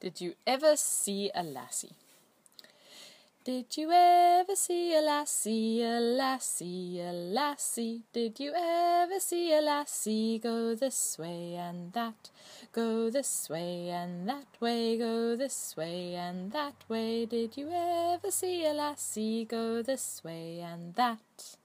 Did you ever see a lassie? Did you ever see a lassie, a lassie, a lassie? Did you ever see a lassie go this way and that? Go this way and that way, go this way and that way. Did you ever see a lassie go this way and that?